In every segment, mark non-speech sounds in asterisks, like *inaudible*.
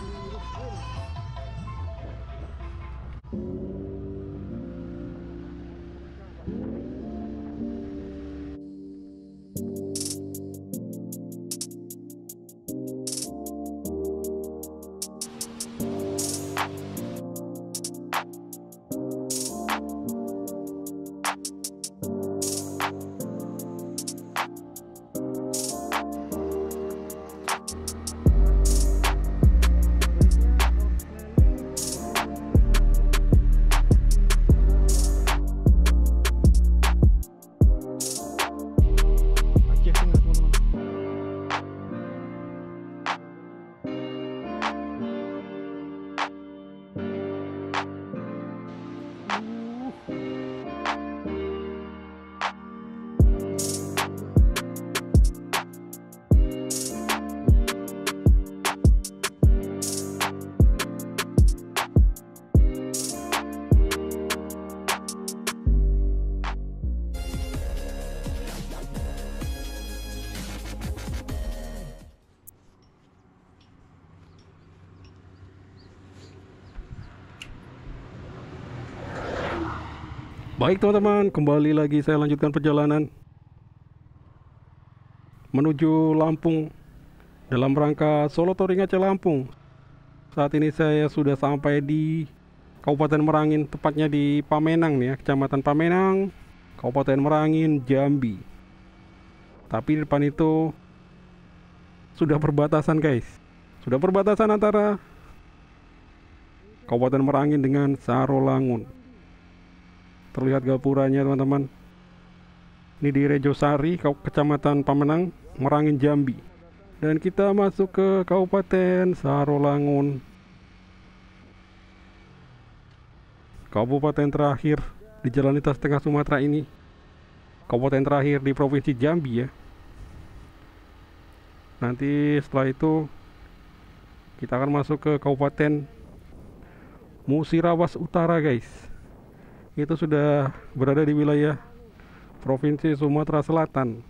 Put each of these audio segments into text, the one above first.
Aceh Baik teman-teman, kembali lagi saya lanjutkan perjalanan menuju Lampung dalam rangka Solo Touring Aceh Lampung. Saat ini saya sudah sampai di Kabupaten Merangin, tepatnya di Pamenang nih ya, Kecamatan Pamenang, Kabupaten Merangin, Jambi. Tapi di depan itu sudah perbatasan guys. Sudah perbatasan antara Kabupaten Merangin dengan Sarolangun terlihat gapuranya teman-teman. Ini di Rejosari kecamatan Pamenang Merangin Jambi. Dan kita masuk ke Kabupaten Sarolangun. Kabupaten terakhir di jalan lintas tengah Sumatera ini. Kabupaten terakhir di Provinsi Jambi ya. Nanti setelah itu kita akan masuk ke Kabupaten Musirawas Utara guys itu sudah berada di wilayah Provinsi Sumatera Selatan.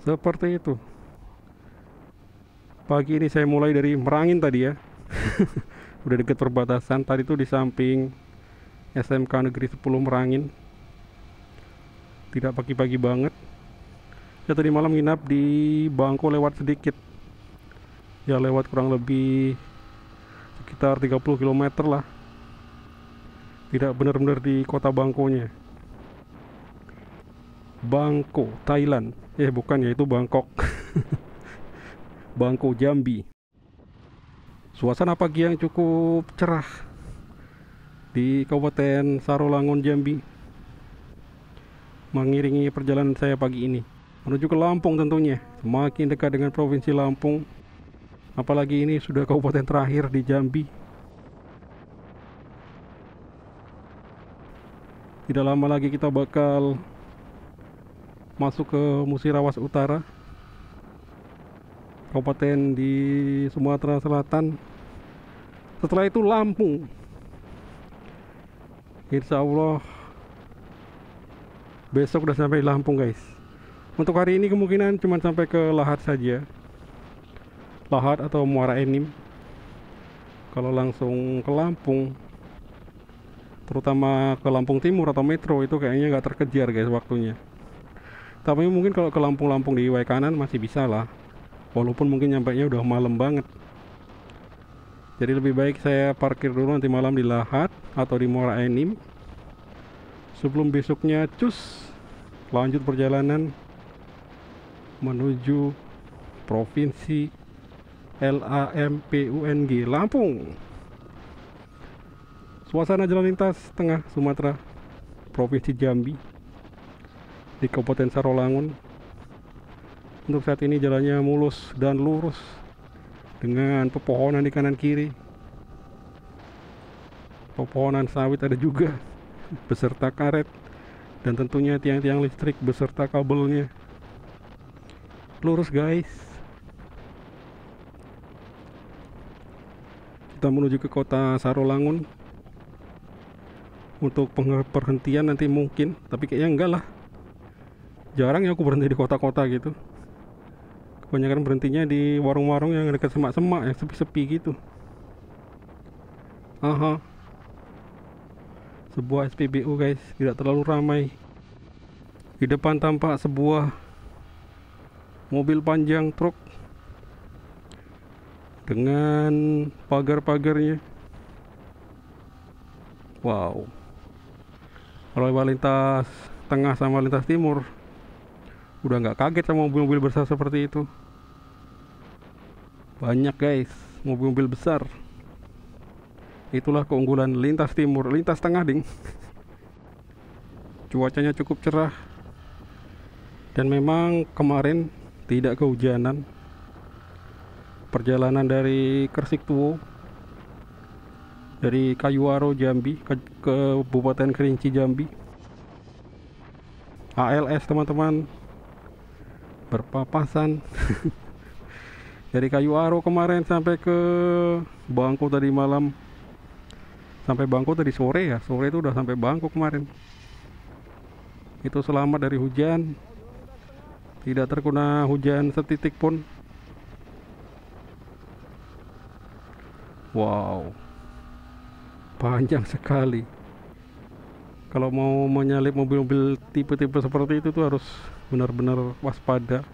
Seperti itu. Pagi ini saya mulai dari Merangin tadi ya. *laughs* Udah dekat perbatasan. Tadi itu di samping SMK Negeri 10 Merangin. Tidak pagi-pagi banget. Saya tadi malam nginap di Bangko lewat sedikit. Ya lewat kurang lebih sekitar 30 km lah tidak benar-benar di kota Bangkonya. Bangko, Thailand. Eh bukan ya itu Bangkok. *laughs* Bangko Jambi. Suasana pagi yang cukup cerah di Kabupaten Sarolangun Jambi. Mengiringi perjalanan saya pagi ini menuju ke Lampung tentunya. Semakin dekat dengan provinsi Lampung. Apalagi ini sudah kabupaten terakhir di Jambi. Tidak lama lagi kita bakal masuk ke Musirawas Utara, kabupaten di Sumatera Selatan. Setelah itu Lampung. Insya Allah besok udah sampai Lampung guys. Untuk hari ini kemungkinan cuma sampai ke Lahat saja. Lahat atau Muara Enim. Kalau langsung ke Lampung terutama ke Lampung Timur atau Metro itu kayaknya nggak terkejar guys waktunya. Tapi mungkin kalau ke Lampung-Lampung di Waikanan masih bisa lah. Walaupun mungkin nyampe nya udah malam banget. Jadi lebih baik saya parkir dulu nanti malam di Lahat atau di Muara Enim. Sebelum besoknya cus lanjut perjalanan menuju provinsi LAMPUNG Lampung Suasana jalan lintas tengah Sumatera, Provinsi Jambi, di Kabupaten Sarolangun. Untuk saat ini jalannya mulus dan lurus dengan pepohonan di kanan kiri. Pepohonan sawit ada juga *laughs* beserta karet dan tentunya tiang-tiang listrik beserta kabelnya. Lurus guys. Kita menuju ke kota Sarolangun untuk perhentian nanti mungkin tapi kayaknya enggak lah. Jarang ya aku berhenti di kota-kota gitu. Kebanyakan berhentinya di warung-warung yang dekat semak-semak yang sepi-sepi gitu. Aha. Sebuah SPBU guys. Tidak terlalu ramai. Di depan tampak sebuah mobil panjang truk. Dengan pagar-pagarnya. Wow kalau lintas tengah sama lintas timur udah nggak kaget sama mobil-mobil besar seperti itu. Banyak guys mobil-mobil besar. Itulah keunggulan lintas timur lintas tengah ding. *laughs* Cuacanya cukup cerah. Dan memang kemarin tidak kehujanan. Perjalanan dari Kersik Tuwo dari Kayuaro Jambi ke, ke Kabupaten Kerinci Jambi. ALS teman-teman. Berpapasan. *laughs* Dari kayu aro kemarin sampai ke bangku tadi malam. Sampai bangku tadi sore ya sore itu udah sampai bangku kemarin. Itu selamat dari hujan. Tidak terkena hujan setitik pun. Wow panjang sekali. Kalau mau menyalip mobil-mobil tipe-tipe seperti itu tuh harus benar-benar waspada.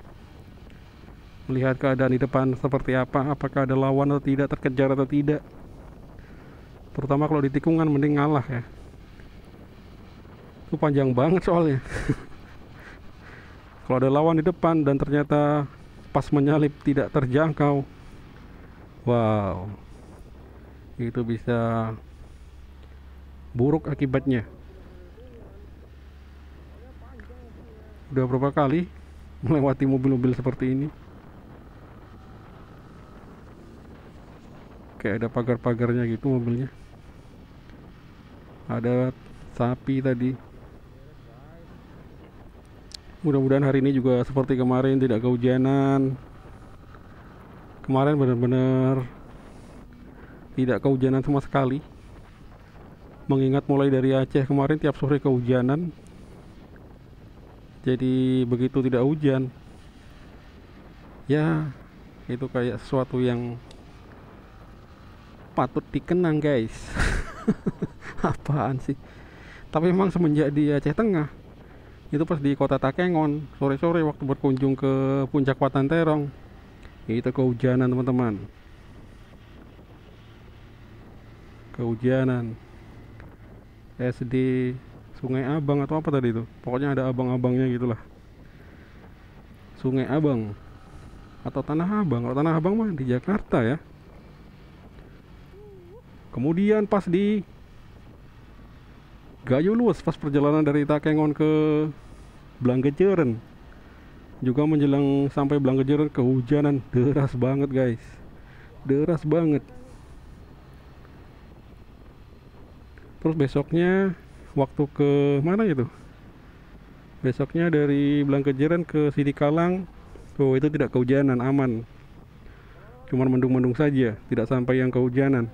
Melihat keadaan di depan seperti apa apakah ada lawan atau tidak terkejar atau tidak. Terutama kalau di tikungan mending ngalah ya. Itu panjang banget soalnya. *laughs* Kalau ada lawan di depan dan ternyata pas menyalip tidak terjangkau wow. Itu bisa buruk akibatnya. Udah berapa kali melewati mobil-mobil seperti ini? Kayak ada pagar-pagarnya gitu mobilnya. Ada sapi tadi. Mudah-mudahan hari ini juga seperti kemarin tidak kehujanan kemarin benar-benar tidak kehujanan sama sekali mengingat mulai dari Aceh kemarin tiap sore kehujanan. Jadi begitu tidak hujan ya itu kayak sesuatu yang patut dikenang guys. *laughs* Apaan sih? Tapi memang semenjak di Aceh Tengah itu pas di kota Takengon sore-sore waktu berkunjung ke puncak Patan Terong itu kehujanan teman-teman. Kehujanan SD Sungai Abang atau apa tadi itu. Pokoknya ada abang-abangnya gitulah. Sungai Abang atau Tanah Abang. Kalau Tanah Abang mah di Jakarta ya. Kemudian pas di Gayo Luas pas perjalanan dari Takengon ke Blangkejeren. Juga menjelang sampai Blangkejeren kehujanan deras banget guys. Deras banget terus besoknya waktu ke mana itu? Besoknya dari Blangkejeran ke Sidikalang oh itu tidak kehujanan aman. Cuman mendung-mendung saja tidak sampai yang kehujanan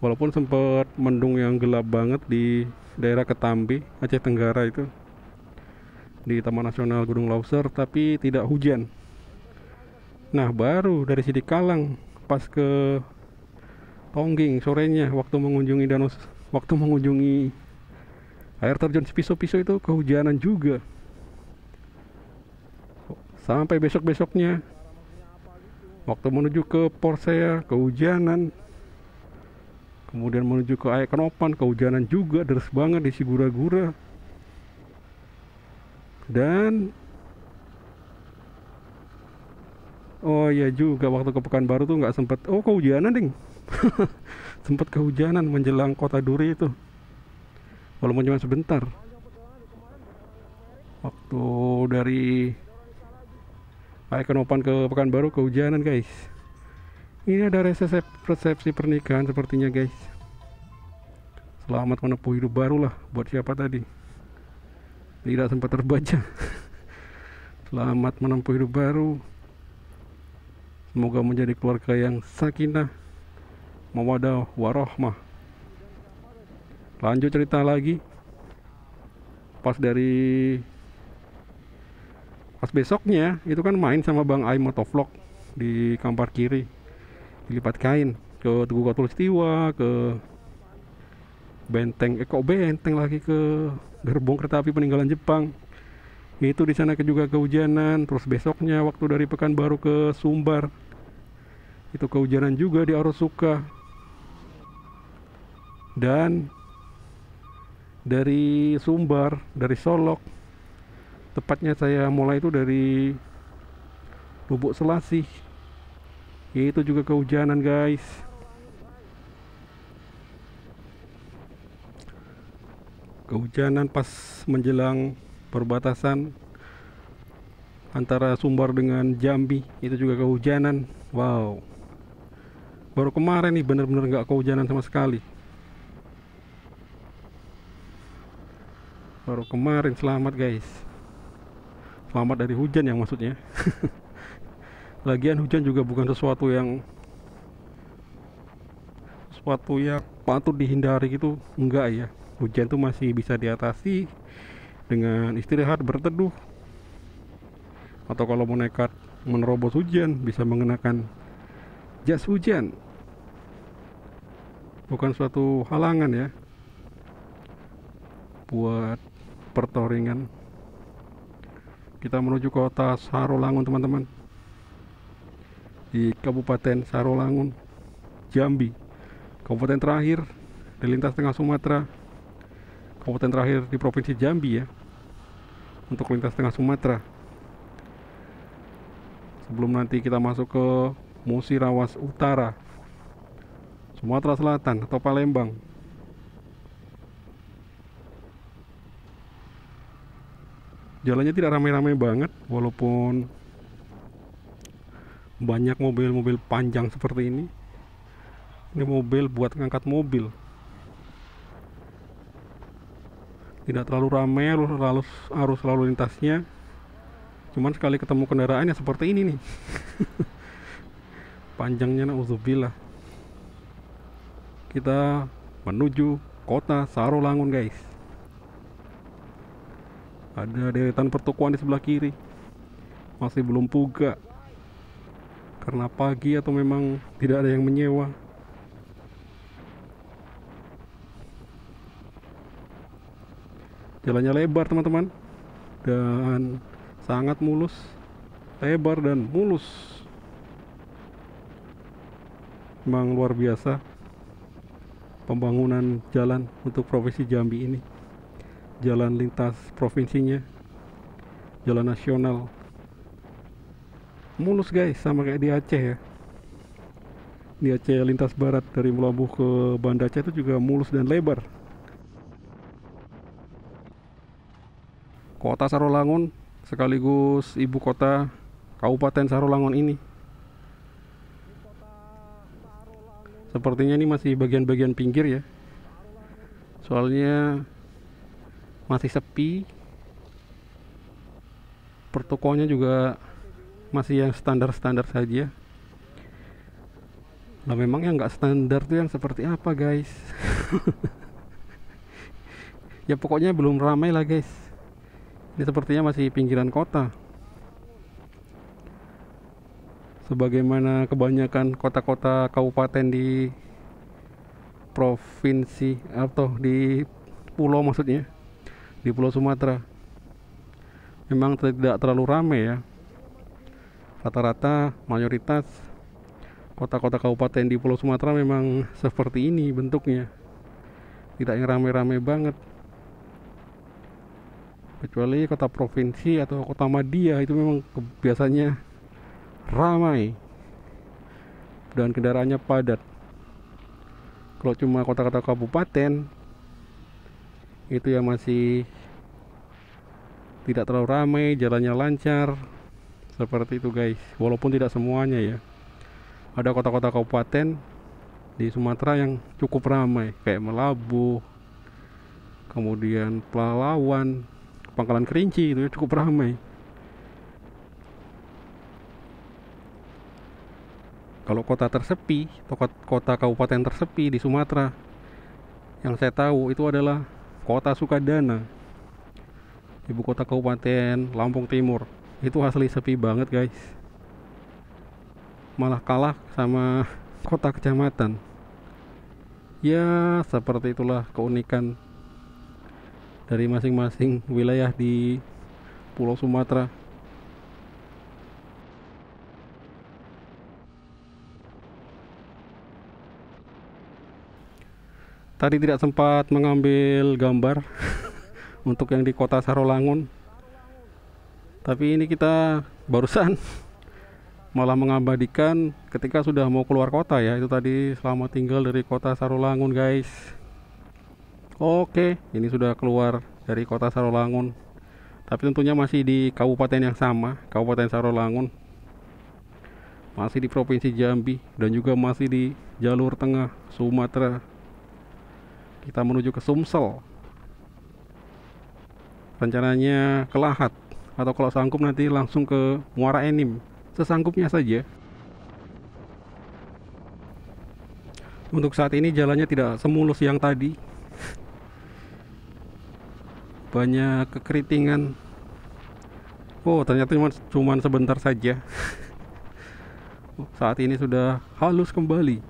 walaupun sempat mendung yang gelap banget di daerah Ketambi Aceh Tenggara itu. Di Taman Nasional Gunung Lauser tapi tidak hujan. Nah baru dari Sidikalang pas ke Tongging sorenya waktu mengunjungi Danau waktu mengunjungi air terjun Piso-Piso itu kehujanan juga. Sampai besok-besoknya waktu menuju ke Porsea kehujanan. Kemudian menuju ke air Kenopan kehujanan juga deras banget di Sigura-gura. Dan oh iya juga waktu ke Pekanbaru tuh nggak sempet oh kehujanan ding *laughs* sempat kehujanan menjelang kota Duri itu. Walaupun cuma sebentar. Waktu dari Aikenopan ke Pekanbaru kehujanan guys. Ini ada resepsi, resepsi pernikahan sepertinya guys. Selamat menempuh hidup baru lah buat siapa tadi? Tidak sempat terbaca. *laughs* Selamat menempuh hidup baru. Semoga menjadi keluarga yang sakinah mawadah warohmah lanjut cerita lagi. Pas dari pas besoknya itu kan main sama Bang Ai Motovlog di Kampar Kiri. Dilipat kain ke Tugu Katulistiwa ke benteng eh kok benteng lagi ke gerbong kereta api peninggalan Jepang. Itu di sana juga kehujanan terus besoknya waktu dari Pekanbaru ke Sumbar. Itu kehujanan juga di Arosuka dan dari Sumbar dari Solok tepatnya saya mulai itu dari Lubuk Selasih itu juga kehujanan guys. Kehujanan pas menjelang perbatasan antara Sumbar dengan Jambi itu juga kehujanan. Wow. Baru kemarin nih bener-bener nggak kehujanan sama sekali baru kemarin selamat guys. Selamat dari hujan yang maksudnya. *laughs* Lagian hujan juga bukan sesuatu yang sesuatu yang patut dihindari gitu. Enggak ya. Hujan tuh masih bisa diatasi dengan istirahat berteduh. Atau kalau mau nekat menerobos hujan bisa mengenakan jas hujan. Bukan suatu halangan ya. Buat pertoringan. Kita menuju kota Sarolangun teman-teman. Di Kabupaten Sarolangun Jambi. Kabupaten terakhir di lintas tengah Sumatera. Kabupaten terakhir di Provinsi Jambi ya. Untuk lintas tengah Sumatera. Sebelum nanti kita masuk ke Musirawas Utara. Sumatera Selatan atau Palembang jalannya tidak ramai-ramai banget walaupun banyak mobil-mobil panjang seperti ini. Ini mobil buat ngangkat mobil. Tidak terlalu ramai arus, arus lalu lintasnya. Cuman sekali ketemu kendaraan ya seperti ini nih. *laughs* Panjangnya nauzubillah. Kita menuju kota Sarolangun guys ada deretan pertokoan di sebelah kiri. Masih belum buka karena pagi atau memang tidak ada yang menyewa. Jalannya lebar teman-teman. Dan sangat mulus. Lebar dan mulus. Memang luar biasa pembangunan jalan untuk provinsi Jambi ini jalan lintas provinsinya jalan nasional. Mulus guys sama kayak di Aceh ya. Di Aceh lintas barat dari Melabuh ke Banda Aceh itu juga mulus dan lebar. Kota Sarolangun sekaligus ibu kota Kabupaten Sarolangun ini. Sepertinya ini masih bagian-bagian pinggir ya. Soalnya masih sepi. Pertokonya juga masih yang standar-standar saja. Nah memang yang nggak standar tuh yang seperti apa guys? *laughs* Ya pokoknya belum ramai lah guys. Ini sepertinya masih pinggiran kota. Sebagaimana kebanyakan kota-kota kabupaten di provinsi atau di pulau maksudnya di Pulau Sumatera. Memang tidak terlalu ramai ya. Rata-rata mayoritas kota-kota kabupaten di Pulau Sumatera memang seperti ini bentuknya. Tidak yang ramai-ramai banget. Kecuali kota provinsi atau kota Madia itu memang biasanya ramai dan kendaraannya padat. Kalau cuma kota-kota kabupaten itu yang masih tidak terlalu ramai jalannya lancar seperti itu guys. Walaupun tidak semuanya ya. Ada kota-kota kabupaten di Sumatera yang cukup ramai kayak Melabu kemudian Pelawan Pangkalan Kerinci itu cukup ramai. Kalau kota tersepi kota kabupaten tersepi di Sumatera yang saya tahu itu adalah kota Sukadana ibu kota kabupaten Lampung Timur. Itu asli sepi banget guys. Malah kalah sama kota kecamatan. Ya seperti itulah keunikan dari masing-masing wilayah di Pulau Sumatera. Tadi tidak sempat mengambil gambar *laughs* untuk yang di kota Sarolangun. Tapi ini kita barusan *laughs* malah mengabadikan ketika sudah mau keluar kota ya. Itu tadi selama tinggal dari kota Sarolangun guys. Oke ini sudah keluar dari kota Sarolangun. Tapi tentunya masih di kabupaten yang sama Kabupaten Sarolangun. Masih di Provinsi Jambi dan juga masih di jalur tengah Sumatera. Kita menuju ke Sumsel rencananya ke Lahat atau kalau sanggup nanti langsung ke Muara Enim. Sesanggupnya saja. Untuk saat ini jalannya tidak semulus yang tadi. Banyak kekeritingan. Oh ternyata cuma, cuma sebentar saja. *laughs* Saat ini sudah halus kembali.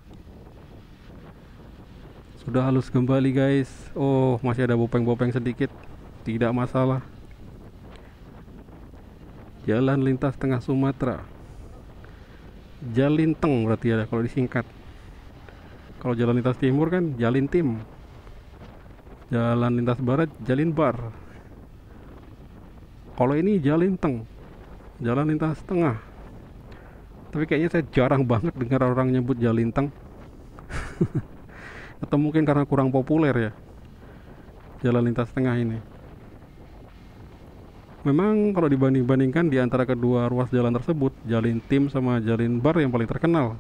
Sudah halus kembali guys. Oh masih ada bopeng-bopeng sedikit tidak masalah. Jalan lintas tengah Sumatera. Jalinteng berarti ya kalau disingkat. Kalau jalan lintas timur kan Jalin Tim jalan lintas barat Jalin Bar kalau ini Jalinteng jalan lintas tengah. Tapi kayaknya saya jarang banget dengar orang nyebut Jalinteng. *laughs* Atau mungkin karena kurang populer ya jalan lintas tengah ini memang kalau dibanding-bandingkan di antara kedua ruas jalan tersebut Jalin Tim sama Jalin Bar yang paling terkenal.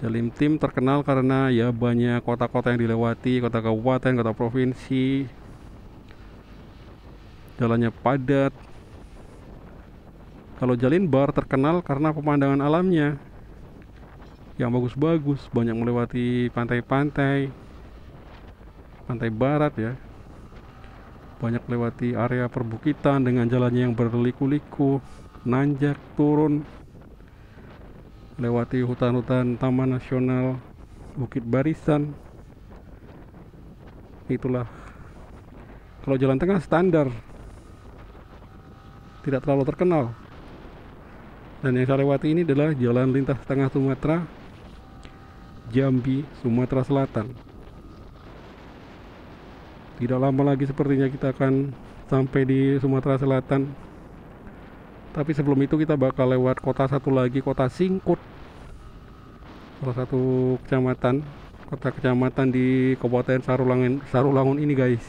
Jalin Tim terkenal karena ya banyak kota-kota yang dilewati kota kabupaten, kota provinsi. Jalannya padat. Kalau Jalin Bar terkenal karena pemandangan alamnya. Yang bagus-bagus banyak melewati pantai-pantai. Pantai barat ya banyak melewati area perbukitan dengan jalannya yang berliku-liku. Nanjak turun. Lewati hutan-hutan taman nasional Bukit Barisan. Itulah. Kalau jalan tengah standar. Tidak terlalu terkenal. Dan yang saya lewati ini adalah jalan lintas tengah Sumatera Jambi, Sumatera Selatan. Tidak lama lagi sepertinya kita akan sampai di Sumatera Selatan. Tapi sebelum itu kita bakal lewat kota satu lagi, kota Singkut. Salah satu kecamatan, kota kecamatan di Kabupaten Sarulangun, Sarulangun ini guys.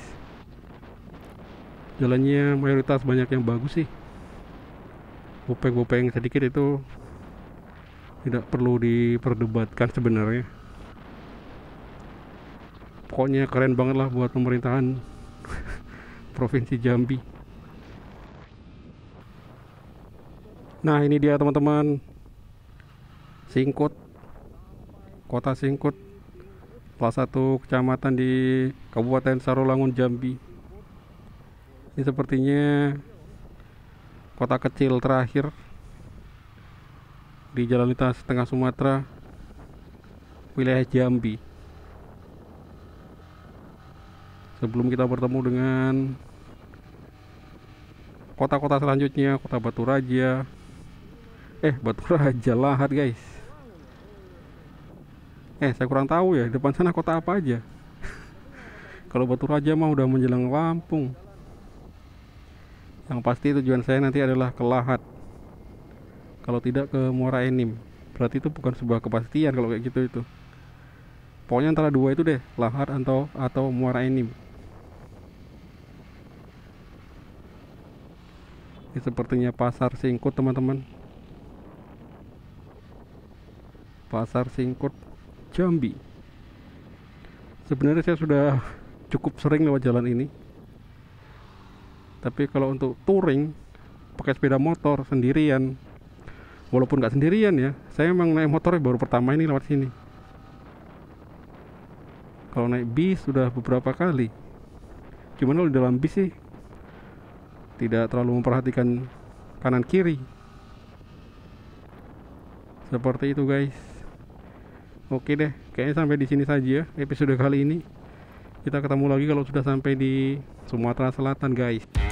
Jalannya mayoritas banyak yang bagus sih. Bopeng-bopeng sedikit itu tidak perlu diperdebatkan sebenarnya pokoknya keren banget lah buat pemerintahan *laughs* provinsi Jambi. Nah ini dia teman-teman. Singkut. Kota Singkut. Salah satu kecamatan di Kabupaten Sarolangun Jambi. Ini sepertinya kota kecil terakhir di Jalan Lintas Tengah Sumatera wilayah Jambi sebelum kita bertemu dengan kota-kota selanjutnya kota Batu Raja. Eh Batu *laughs* Raja Lahat guys. Eh saya kurang tahu ya depan sana kota apa aja. *laughs* Kalau Batu Raja mah udah menjelang Lampung. Yang pasti tujuan saya nanti adalah ke Lahat kalau tidak ke Muara Enim. Berarti itu bukan sebuah kepastian kalau kayak gitu itu. Pokoknya antara dua itu deh Lahar atau atau Muara Enim ini sepertinya pasar singkut teman-teman. Pasar singkut Jambi. Sebenarnya saya sudah cukup sering lewat jalan ini. Tapi kalau untuk touring pakai sepeda motor sendirian. Walaupun nggak sendirian ya saya emang naik motor baru pertama ini lewat sini. Kalau naik bis sudah beberapa kali. Cuman kalau di dalam bis sih tidak terlalu memperhatikan kanan kiri. Seperti itu guys. Oke deh kayaknya sampai di sini saja episode kali ini. Kita ketemu lagi kalau sudah sampai di Sumatera Selatan guys